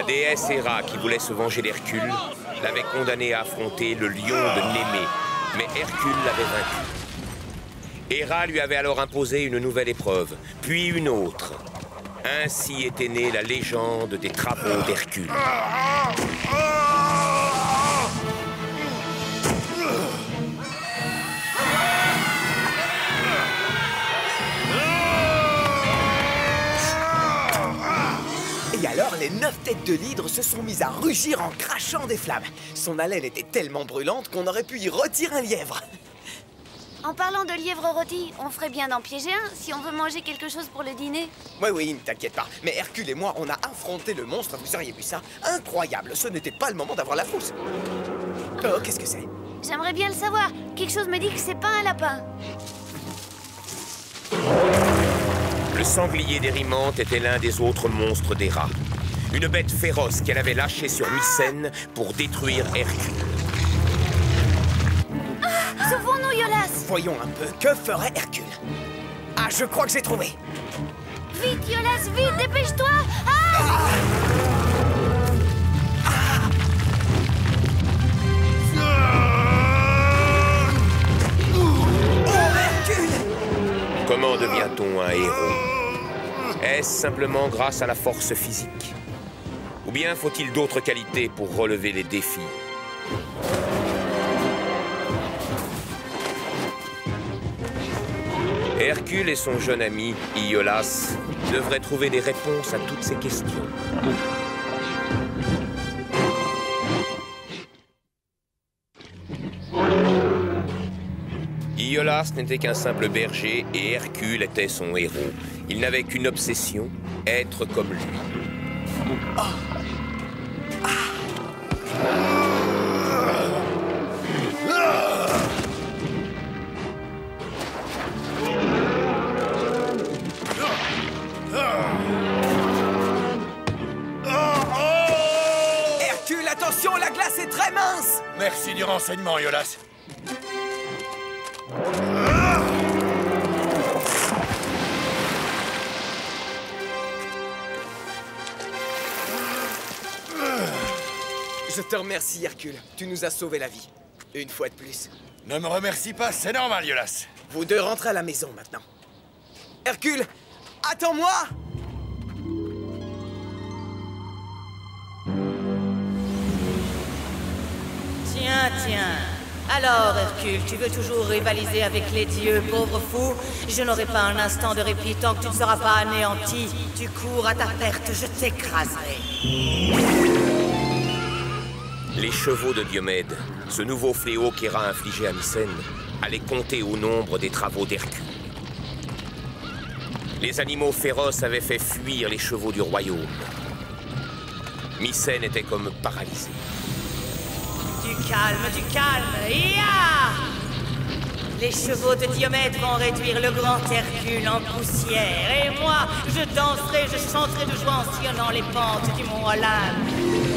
La déesse Héra, qui voulait se venger d'Hercule, l'avait condamné à affronter le lion de Némée, mais Hercule l'avait vaincu. Héra lui avait alors imposé une nouvelle épreuve, puis une autre. Ainsi était née la légende des travaux d'Hercule. Alors, les neuf têtes de l'hydre se sont mises à rugir en crachant des flammes. Son haleine était tellement brûlante qu'on aurait pu y retirer un lièvre. En parlant de lièvre rôti, on ferait bien d'en piéger un si on veut manger quelque chose pour le dîner. Oui, oui, ne t'inquiète pas. Mais Hercule et moi, on a affronté le monstre, vous auriez vu ça Incroyable, ce n'était pas le moment d'avoir la frousse. Oh, qu'est-ce que c'est? J'aimerais bien le savoir. Quelque chose me dit que c'est pas un lapin. Le sanglier d'Érimante était l'un des autres monstres des rats. Une bête féroce qu'elle avait lâchée sur Mycène pour détruire Hercule. Sauvons-nous, Yolas Voyons un peu, que ferait Hercule? Ah, je crois que j'ai trouvé. Vite, Yolas, vite, dépêche-toi. Ah Oh, Hercule Comment devient-on un héros? Est-ce simplement grâce à la force physique Ou bien faut-il d'autres qualités pour relever les défis Hercule et son jeune ami, Iolas, devraient trouver des réponses à toutes ces questions. Iolas n'était qu'un simple berger et Hercule était son héros. Il n'avait qu'une obsession, être comme lui. Hercule, attention, la glace est très mince Merci du renseignement, Yolas. Je te remercie, Hercule. Tu nous as sauvé la vie. Une fois de plus. Ne me remercie pas, c'est normal, Yolas. Vous deux rentrez à la maison maintenant. Hercule, attends-moi Tiens, tiens. Alors, Hercule, tu veux toujours rivaliser avec les dieux, pauvre fou? Je n'aurai pas un instant de répit tant que tu ne seras pas anéanti. Tu cours à ta perte, je t'écraserai. Les chevaux de Diomède, ce nouveau fléau qu'Héra infligé à Mycène, allaient compter au nombre des travaux d'Hercule. Les animaux féroces avaient fait fuir les chevaux du royaume. Mycène était comme paralysée. Du calme, du calme. Ya Les chevaux de Diomède vont réduire le grand Hercule en poussière. Et moi, je danserai, je chanterai de joie en sillonnant les pentes du mont Olympe.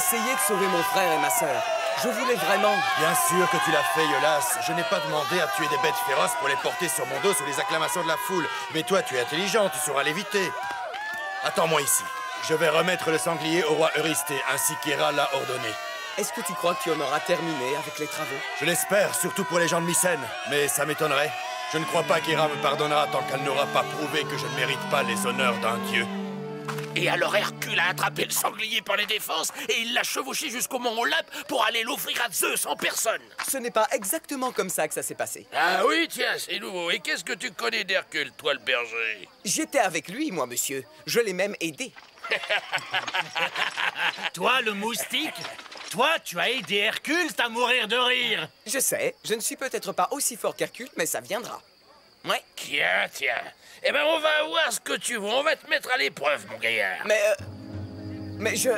Essayé de sauver mon frère et ma sœur. Je voulais vraiment. Bien sûr que tu l'as fait, Yolas. Je n'ai pas demandé à tuer des bêtes féroces pour les porter sur mon dos sous les acclamations de la foule. Mais toi, tu es intelligent, tu sauras l'éviter. Attends-moi ici. Je vais remettre le sanglier au roi Eurysthée, ainsi qu'Héra l'a ordonné. Est-ce que tu crois que tu en auras terminé avec les travaux? Je l'espère, surtout pour les gens de Mycène. Mais ça m'étonnerait. Je ne crois pas qu'Héra me pardonnera tant qu'elle n'aura pas prouvé que je ne mérite pas les honneurs d'un dieu. Et alors Hercule a attrapé le sanglier par les défenses et il l'a chevauché jusqu'au mont Olympe pour aller l'offrir à Zeus en personne. Ce n'est pas exactement comme ça que ça s'est passé. Ah oui, tiens, c'est nouveau. Et qu'est-ce que tu connais d'Hercule, toi le berger? J'étais avec lui, moi, monsieur. Je l'ai même aidé. Toi, le moustique Toi, tu as aidé Hercule, c'est à mourir de rire Je sais, je ne suis peut-être pas aussi fort qu'Hercule, mais ça viendra. Ouais, Tiens, tiens. Eh ben, on va voir ce que tu veux. On va te mettre à l'épreuve, mon gaillard. mais... euh, mais je...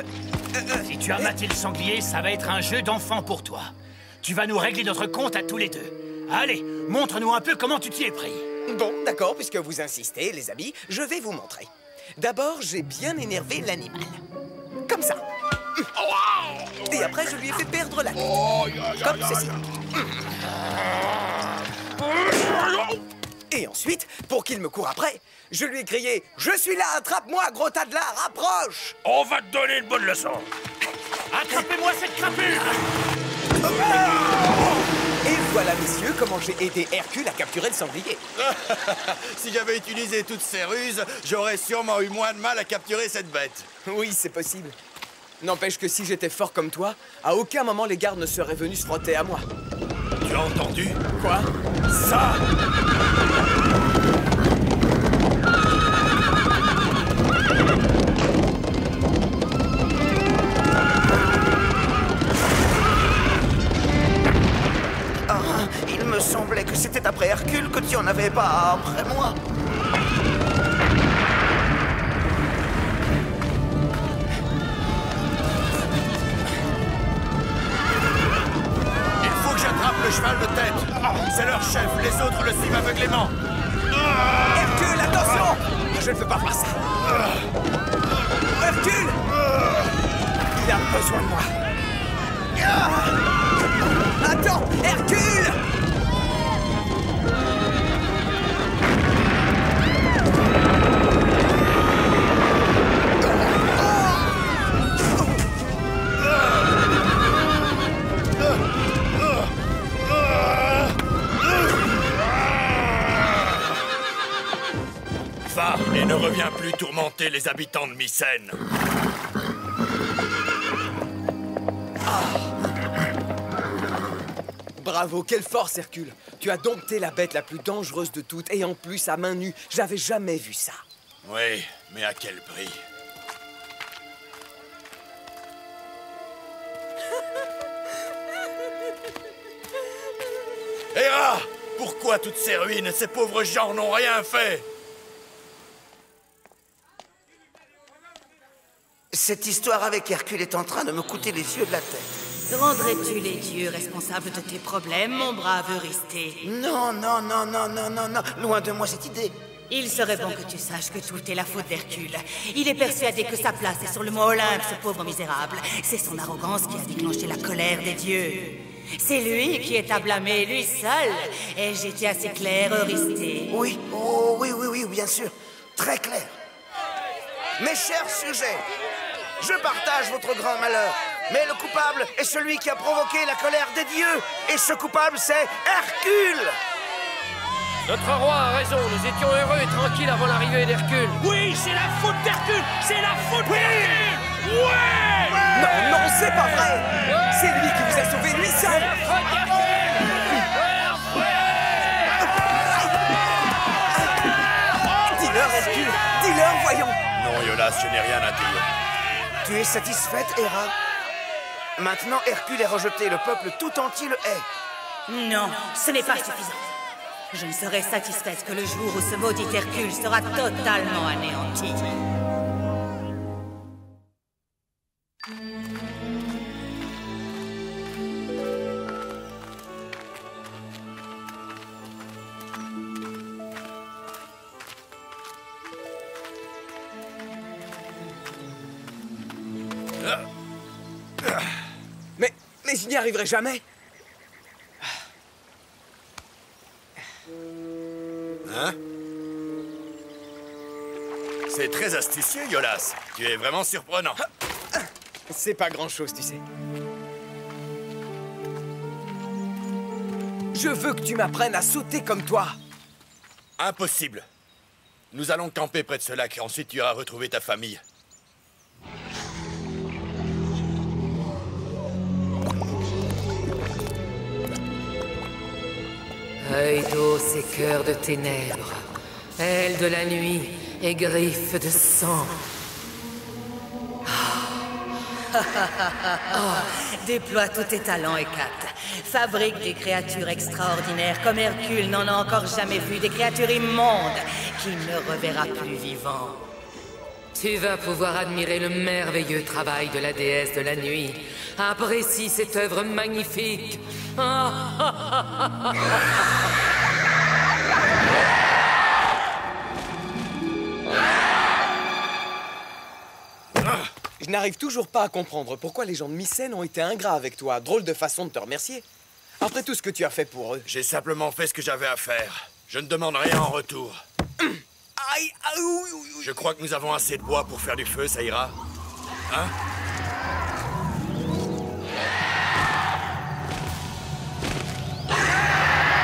Si tu as maté le sanglier, ça va être un jeu d'enfant pour toi. Tu vas nous régler notre compte à tous les deux. Allez, montre-nous un peu comment tu t'y es pris. Bon, d'accord, puisque vous insistez, les amis, je vais vous montrer. D'abord, j'ai bien énervé l'animal. Comme ça. Et après je lui ai fait perdre la tête. Oh, Comme ceci. Et ensuite, pour qu'il me court après, je lui ai crié « Je suis là, attrape-moi, gros tas de lard, approche On va te donner une bonne leçon. Attrapez-moi cette crapule Et voilà, messieurs, comment j'ai aidé Hercule à capturer le sanglier. Si j'avais utilisé toutes ces ruses, j'aurais sûrement eu moins de mal à capturer cette bête. Oui, c'est possible. N'empêche que si j'étais fort comme toi, à aucun moment les gardes ne seraient venus se frotter à moi. Entendu? Quoi? Ça! Ah, il me semblait que c'était après Hercule que tu en avais pas après moi. C'est leur chef, les autres le suivent aveuglément. Hercule, attention Je ne veux pas voir ça. Hercule Il a besoin de moi. Attends, Hercule les habitants de Mycène. Bravo, quelle force, Hercule Tu as dompté la bête la plus dangereuse de toutes, et en plus à main nue. J'avais jamais vu ça. Oui, mais à quel prix? Héra Pourquoi toutes ces ruines Ces pauvres gens n'ont rien fait? Cette histoire avec Hercule est en train de me coûter les yeux de la tête. Rendrais-tu les dieux responsables de tes problèmes, mon brave Eurysthée? Non, non, non, non, non, non, non. Loin de moi cette idée. Il serait bon que tu saches que tout est la faute d'Hercule. Il est persuadé que sa place est sur le mont Olympe, ce pauvre misérable. C'est son arrogance qui a déclenché la colère des dieux. C'est lui qui est à blâmer, lui seul. Et j'étais assez clair, Eurysthée? Oui, oh oui, oui, oui, bien sûr. Très clair. Mes chers sujets, je partage votre grand malheur. Mais le coupable est celui qui a provoqué la colère des dieux. Et ce coupable, c'est Hercule. Notre roi a raison, nous étions heureux et tranquilles avant l'arrivée d'Hercule. Oui, c'est la faute d'Hercule C'est la faute d'Hercule Ouais Non, non, c'est pas vrai C'est lui qui vous a sauvé, lui seul Dis-leur, Hercule Dis-leur, voyons Non, Yolas, je n'ai rien à dire. Tu es satisfaite, Héra Maintenant, Hercule est rejeté. Le peuple tout entier le hait. Non, ce n'est pas suffisant. Je ne serai satisfaite que le jour où ce maudit Hercule sera totalement anéanti. Mais je n'y arriverai jamais Hein? C'est très astucieux, Yolas. Tu es vraiment surprenant. C'est pas grand-chose, tu sais. Je veux que tu m'apprennes à sauter comme toi Impossible. Nous allons camper près de ce lac. Ensuite, tu iras retrouver ta famille. Œil d'os et cœur de ténèbres, ailes de la nuit et griffes de sang. Déploie tous tes talents, Hécate. Fabrique des créatures extraordinaires comme Hercule n'en a encore jamais vu, des créatures immondes qu'il ne reverra plus vivant. Tu vas pouvoir admirer le merveilleux travail de la déesse de la nuit. Apprécie cette œuvre magnifique. Je n'arrive toujours pas à comprendre pourquoi les gens de Mycène ont été ingrats avec toi. Drôle de façon de te remercier. Après tout ce que tu as fait pour eux. J'ai simplement fait ce que j'avais à faire. Je ne demande rien en retour. Je crois que nous avons assez de bois pour faire du feu, ça ira. Hein?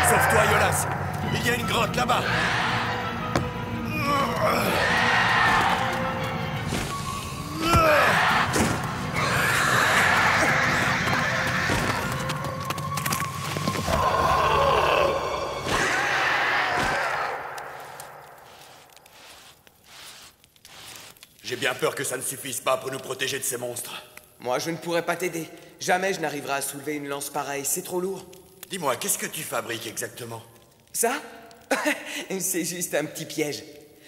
Sauve-toi, Yolas. Il y a une grotte là-bas J'ai bien peur que ça ne suffise pas pour nous protéger de ces monstres. Moi, je ne pourrais pas t'aider. Jamais je n'arriverai à soulever une lance pareille. C'est trop lourd. Dis-moi, qu'est-ce que tu fabriques exactement? Ça? C'est juste un petit piège.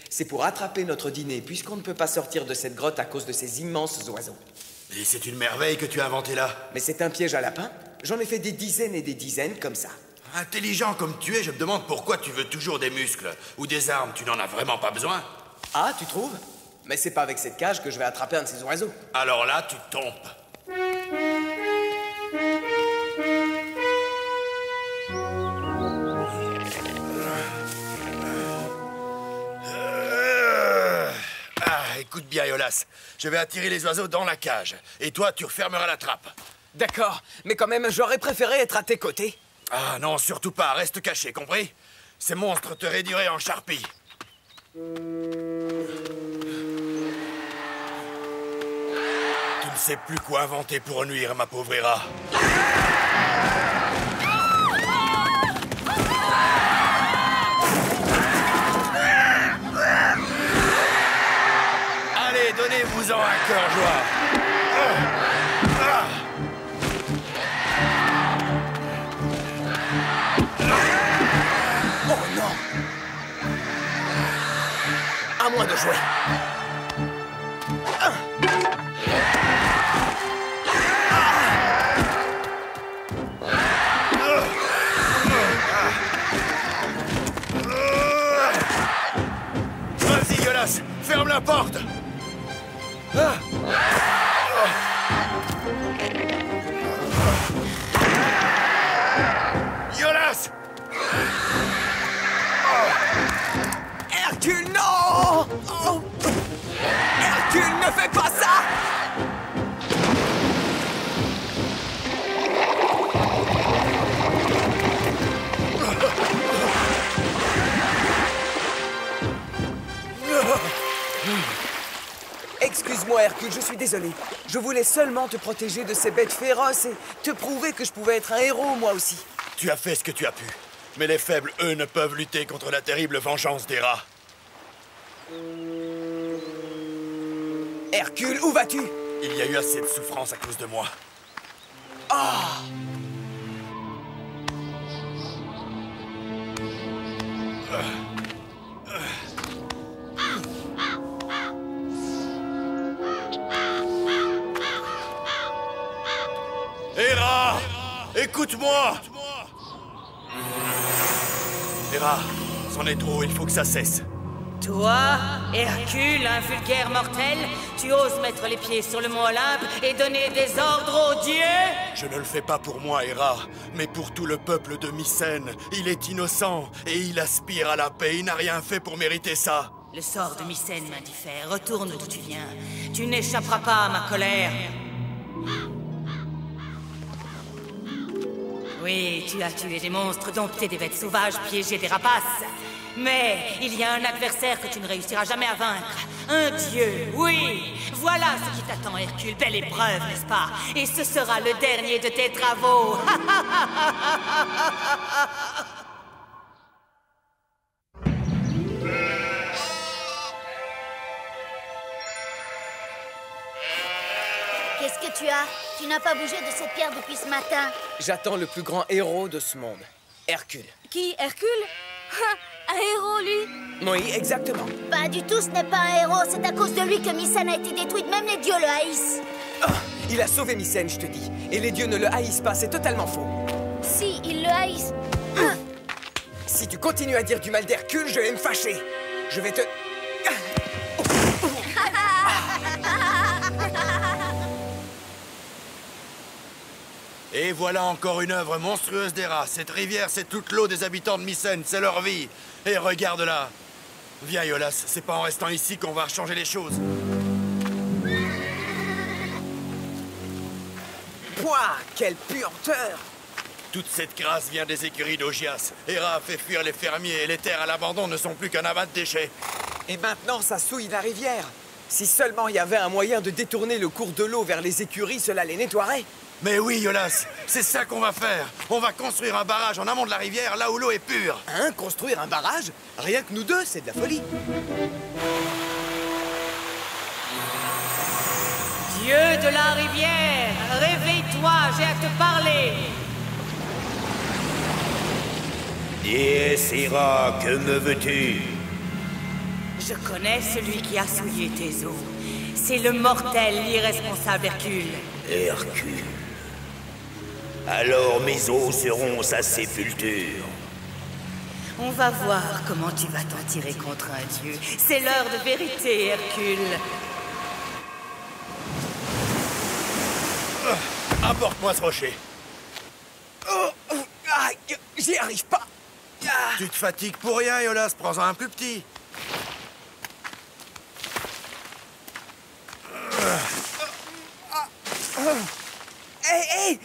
C'est pour attraper notre dîner, puisqu'on ne peut pas sortir de cette grotte à cause de ces immenses oiseaux. Et c'est une merveille que tu as inventée là. Mais c'est un piège à lapin. J'en ai fait des dizaines et des dizaines comme ça. Intelligent comme tu es, je me demande pourquoi tu veux toujours des muscles ou des armes. Tu n'en as vraiment pas besoin. Ah, tu trouves? Mais c'est pas avec cette cage que je vais attraper un de ces oiseaux. Alors là, tu. Euh, Ah, écoute bien, Yolas. Je vais attirer les oiseaux dans la cage. Et toi, tu refermeras la trappe. D'accord, mais quand même, j'aurais préféré être à tes côtés. Ah non, surtout pas. Reste caché, compris? Ces monstres te réduiraient en charpie. Sais plus quoi inventer pour nuire, ma pauvre Hera. Allez, donnez-vous-en un cœur joie. Oh non À moins de jouer. La porte. Excuse-moi, Hercule, je suis désolé. Je voulais seulement te protéger de ces bêtes féroces et te prouver que je pouvais être un héros, moi aussi. Tu as fait ce que tu as pu. Mais les faibles, eux, ne peuvent lutter contre la terrible vengeance des rats. Hercule, où vas-tu? Il y a eu assez de souffrance à cause de moi. Hera Écoute-moi Hera, c'en est trop, il faut que ça cesse. Toi, Hercule, un vulgaire mortel, tu oses mettre les pieds sur le mont Olympe et donner des ordres aux dieux? Je ne le fais pas pour moi, Hera, mais pour tout le peuple de Mycène. Il est innocent et il aspire à la paix. Il n'a rien fait pour mériter ça. Le sort de Mycène m'indiffère. Retourne d'où tu viens. Tu n'échapperas pas à ma colère. Oui, tu as tué des monstres, dompté des bêtes sauvages, piégé des rapaces. Mais il y a un adversaire que tu ne réussiras jamais à vaincre. Un dieu, oui. Voilà ce qui t'attend, Hercule. Belle épreuve, n'est-ce pas? Et ce sera le dernier de tes travaux. tu as Tu n'as pas bougé de cette pierre depuis ce matin. J'attends le plus grand héros de ce monde, Hercule. Qui Hercule? Un héros, lui? Oui, exactement. Pas du tout, ce n'est pas un héros. C'est à cause de lui que Mycène a été détruite. Même les dieux le haïssent. Ah, il a sauvé Mycène, je te dis. Et les dieux ne le haïssent pas, c'est totalement faux. Si, ils le haïssent. Si tu continues à dire du mal d'Hercule, je vais me fâcher. Je vais te... Et voilà encore une œuvre monstrueuse d'Era. Cette rivière, c'est toute l'eau des habitants de Mycène, c'est leur vie. Et regarde là. Viens, Yolas, c'est pas en restant ici qu'on va changer les choses. Pouah, quelle puanteur Toute cette crasse vient des écuries d'Ogias. Hera a fait fuir les fermiers et les terres à l'abandon ne sont plus qu'un amas de déchets. Et maintenant, ça souille la rivière. Si seulement il y avait un moyen de détourner le cours de l'eau vers les écuries, cela les nettoierait. Mais oui, Yolas, c'est ça qu'on va faire. On va construire un barrage en amont de la rivière, là où l'eau est pure. Hein Construire un barrage Rien que nous deux, c'est de la folie. Dieu de la rivière, réveille-toi, j'ai à te parler. Hera, que me veux-tu? Je connais celui qui a souillé tes eaux. C'est le mortel, l'irresponsable Hercule. Hercule. Alors mes os seront sa sépulture. On va voir comment tu vas t'en tirer contre un dieu. C'est l'heure de vérité, Hercule. Apporte-moi ce rocher. Oh, oh, j'y arrive pas. Ah. Tu te fatigues pour rien, Yolas. Prends-en un plus petit. Hé, hé,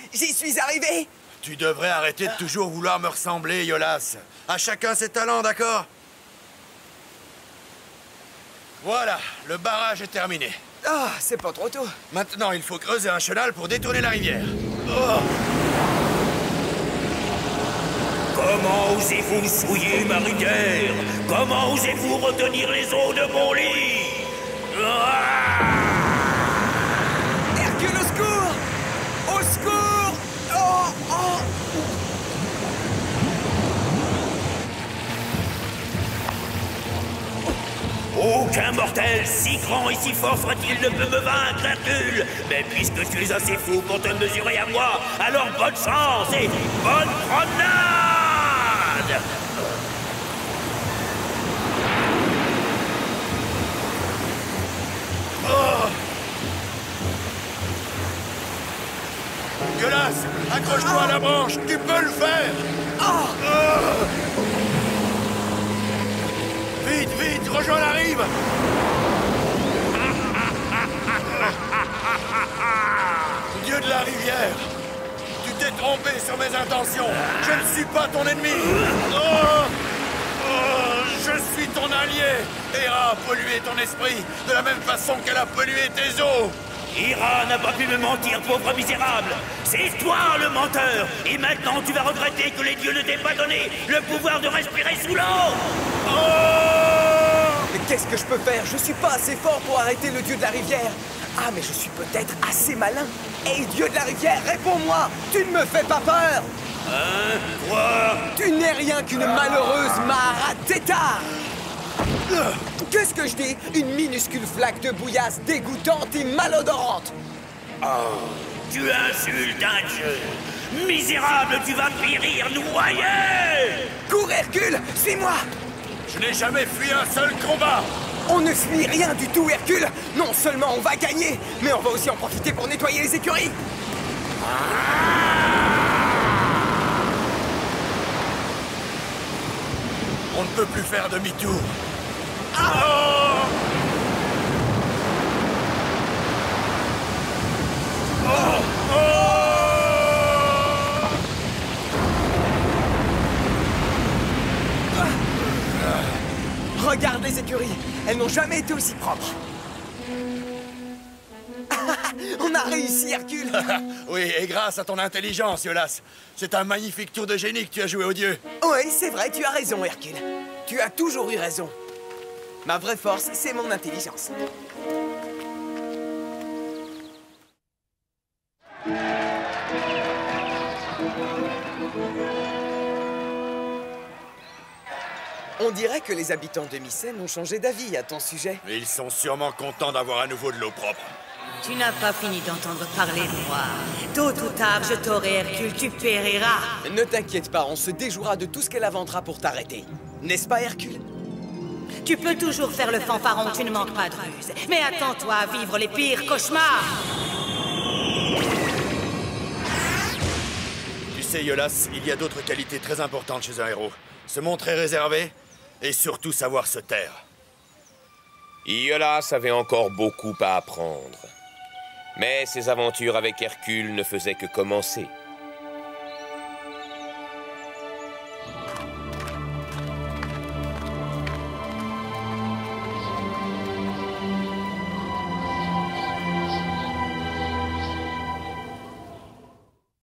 Tu devrais arrêter de toujours vouloir me ressembler, Yolas. À chacun ses talents, d'accord? Voilà, le barrage est terminé. Ah, c'est pas trop tôt. Maintenant, il faut creuser un chenal pour détourner la rivière. Oh Comment osez-vous souiller ma rivière Comment osez-vous retenir les eaux de mon lit? Ah Aucun mortel si grand et si fort soit-il ne peut me vaincre, Hercule. Mais puisque tu es assez fou pour te mesurer à moi, alors bonne chance et bonne promenade. Yolas, accroche-toi à la branche, tu peux le faire. Oh Vite, vite, Dieu de la rivière Tu t'es trompé sur mes intentions. Je ne suis pas ton ennemi. Oh Oh, Je suis ton allié. Hera a pollué ton esprit de la même façon qu'elle a pollué tes os. Ira n'a pas pu me mentir, pauvre misérable. C'est toi le menteur. Et maintenant tu vas regretter que les dieux ne t'aient pas donné le pouvoir de respirer sous l'eau Mais qu'est-ce que je peux faire? Je suis pas assez fort pour arrêter le dieu de la rivière. Ah, mais je suis peut-être assez malin. Hé, dieu de la rivière, réponds-moi! Tu ne me fais pas peur! Hein? Quoi? Tu n'es rien qu'une malheureuse Maharateta Qu'est-ce que je dis? Une minuscule flaque de bouillasse dégoûtante et malodorante! Oh, tu insultes un dieu. Misérable, tu vas périr noyé. Cours, Hercule Suis-moi Je n'ai jamais fui un seul combat. On ne fuit rien du tout, Hercule. Non seulement on va gagner, mais on va aussi en profiter pour nettoyer les écuries. On ne peut plus faire demi-tour Regarde les écuries Elles n'ont jamais été aussi propres On a réussi, Hercule Oui, et grâce à ton intelligence, Yolas. C'est un magnifique tour de génie que tu as joué au dieu. Oui, c'est vrai, tu as raison, Hercule. Tu as toujours eu raison. Ma vraie force, c'est mon intelligence. On dirait que les habitants de Mycène ont changé d'avis à ton sujet. Mais ils sont sûrement contents d'avoir à nouveau de l'eau propre. Tu n'as pas fini d'entendre parler de moi. Tôt ou tard, je t'aurai, Hercule, tu périras. Ne t'inquiète pas, on se déjouera de tout ce qu'elle inventera pour t'arrêter. N'est-ce pas, Hercule? Tu peux toujours faire le fanfaron, tu ne manques pas de ruse. Mais attends-toi à vivre les pires cauchemars. sais, Yolas, il y a d'autres qualités très importantes chez un héros. Se montrer réservé et surtout savoir se taire. Iolas avait encore beaucoup à apprendre. Mais ses aventures avec Hercule ne faisaient que commencer.